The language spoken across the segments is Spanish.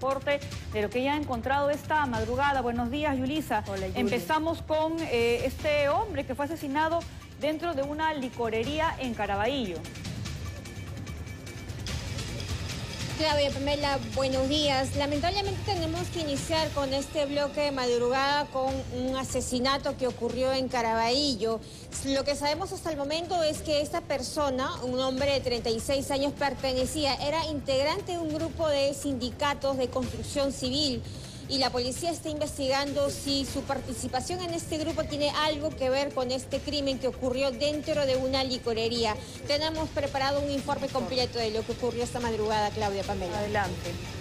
reporte de lo que ya ha encontrado esta madrugada. Buenos días, Yulisa. Hola, Yuli. Empezamos con eh, este hombre que fue asesinado dentro de una licorería en Caraballo. Claudia Pamela, buenos días. Lamentablemente tenemos que iniciar con este bloque de madrugada con un asesinato que ocurrió en Caraballo. Lo que sabemos hasta el momento es que esta persona, un hombre de 36 años, pertenecía, era integrante de un grupo de sindicatos de construcción civil y la policía está investigando si su participación en este grupo tiene algo que ver con este crimen que ocurrió dentro de una licorería. Tenemos preparado un informe completo de lo que ocurrió esta madrugada, Claudia Pamela. Adelante.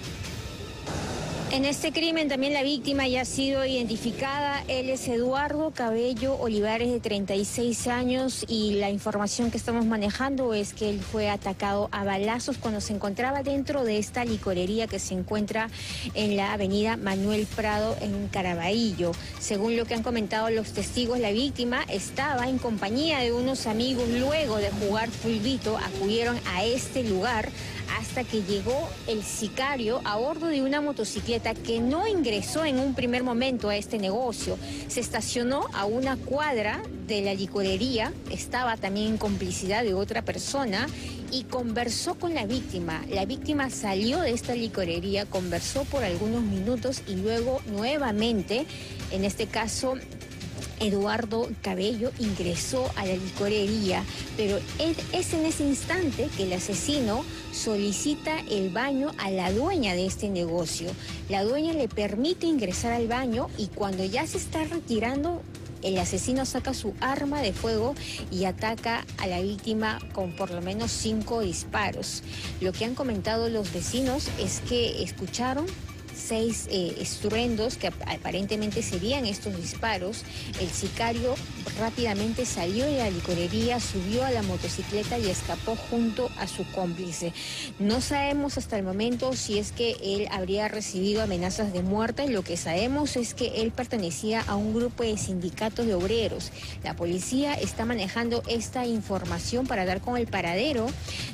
En este crimen también la víctima ya ha sido identificada. Él es Eduardo Cabello Olivares de 36 años y la información que estamos manejando es que él fue atacado a balazos cuando se encontraba dentro de esta licorería que se encuentra en la avenida Manuel Prado en Caraballo. Según lo que han comentado los testigos, la víctima estaba en compañía de unos amigos luego de jugar fulbito, acudieron a este lugar hasta que llegó el sicario a bordo de una motocicleta que no ingresó en un primer momento a este negocio. Se estacionó a una cuadra de la licorería, estaba también en complicidad de otra persona y conversó con la víctima. La víctima salió de esta licorería, conversó por algunos minutos y luego nuevamente, en este caso, Eduardo Cabello ingresó a la licorería, pero es en ese instante que el asesino solicita el baño a la dueña de este negocio. La dueña le permite ingresar al baño y cuando ya se está retirando, el asesino saca su arma de fuego y ataca a la víctima con por lo menos cinco disparos. Lo que han comentado los vecinos es que escucharon seis eh, estruendos que aparentemente serían estos disparos. El sicario rápidamente salió de la licorería, subió a la motocicleta y escapó junto a su cómplice. No sabemos hasta el momento si es que él habría recibido amenazas de muerte. Lo que sabemos es que él pertenecía a un grupo de sindicatos de obreros. La policía está manejando esta información para dar con el paradero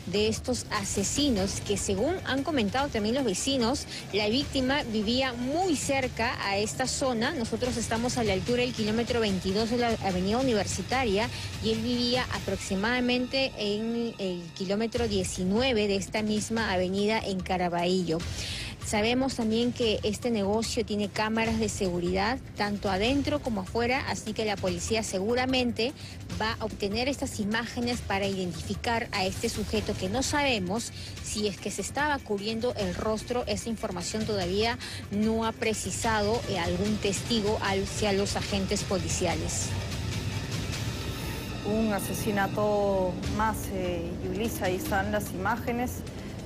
de estos asesinos que según han comentado también los vecinos, la víctima vivía muy cerca a esta zona. Nosotros estamos a la altura del kilómetro 22 de la avenida universitaria y él vivía aproximadamente en el kilómetro 19 de esta misma avenida en Caraballo. Sabemos también que este negocio tiene cámaras de seguridad tanto adentro como afuera, así que la policía seguramente va a obtener estas imágenes para identificar a este sujeto que no sabemos si es que se estaba cubriendo el rostro. Esa información todavía no ha precisado eh, algún testigo hacia los agentes policiales. Un asesinato más, eh, Yulisa, ahí están las imágenes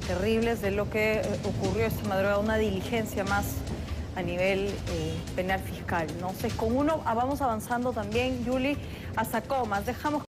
terribles de lo que eh, ocurrió esta madrugada, una diligencia más a nivel eh, penal fiscal. ¿no? Entonces, con uno ah, vamos avanzando también, Yuli, hasta comas. Dejamos